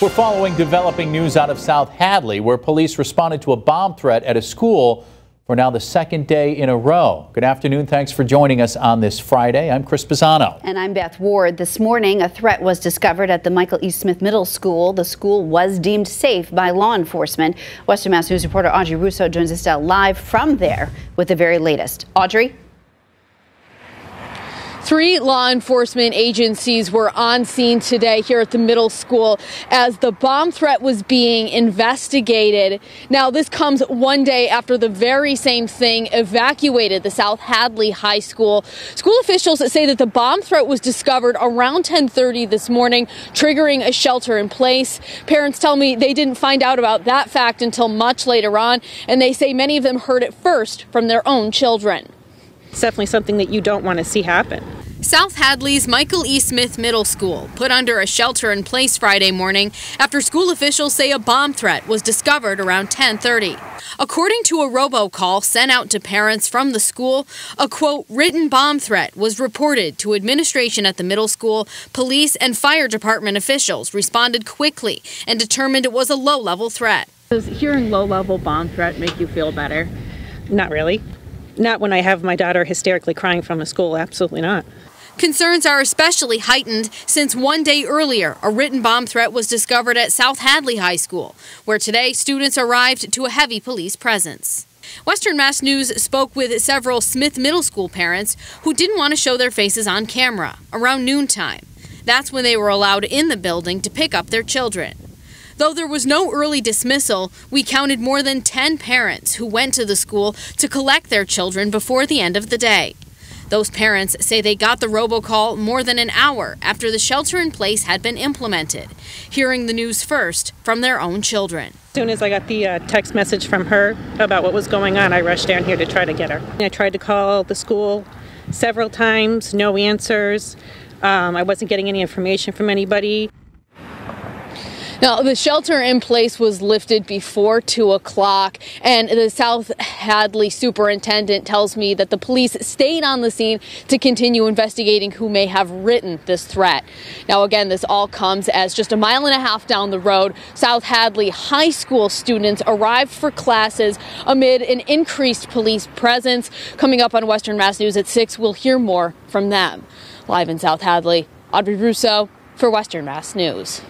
We're following developing news out of South Hadley, where police responded to a bomb threat at a school for now the second day in a row. Good afternoon. Thanks for joining us on this Friday. I'm Chris Pisano. And I'm Beth Ward. This morning, a threat was discovered at the Michael E. Smith Middle School. The school was deemed safe by law enforcement. Western Mass News reporter Audrey Russo joins us now live from there with the very latest. Audrey? Three law enforcement agencies were on scene today here at the middle school as the bomb threat was being investigated. Now, this comes one day after the very same thing evacuated the South Hadley High School. School officials say that the bomb threat was discovered around 10:30 this morning, triggering a shelter in place. Parents tell me they didn't find out about that fact until much later on, and they say many of them heard it first from their own children. It's definitely something that you don't want to see happen. South Hadley's Michael E. Smith Middle School put under a shelter in place Friday morning after school officials say a bomb threat was discovered around 10:30. According to a robocall sent out to parents from the school, a quote written bomb threat was reported to administration at the middle school. Police and fire department officials responded quickly and determined it was a low-level threat. Does hearing low-level bomb threat make you feel better? Not really. Not when I have my daughter hysterically crying from a school. Absolutely not. Concerns are especially heightened since one day earlier, a written bomb threat was discovered at South Hadley High School, where today students arrived to a heavy police presence. Western Mass News spoke with several Smith Middle School parents who didn't want to show their faces on camera around noontime. That's when they were allowed in the building to pick up their children. Though there was no early dismissal, we counted more than 10 parents who went to the school to collect their children before the end of the day. Those parents say they got the robocall more than an hour after the shelter in place had been implemented, hearing the news first from their own children. As soon as I got the uh, text message from her about what was going on, I rushed down here to try to get her. I tried to call the school several times, no answers. Um, I wasn't getting any information from anybody. Now, the shelter in place was lifted before 2 o'clock, and the South Hadley superintendent tells me that the police stayed on the scene to continue investigating who may have written this threat. Now, again, this all comes as just a mile and a half down the road, South Hadley High School students arrived for classes amid an increased police presence. Coming up on Western Mass News at 6, we'll hear more from them. Live in South Hadley, Audrey Russo for Western Mass News.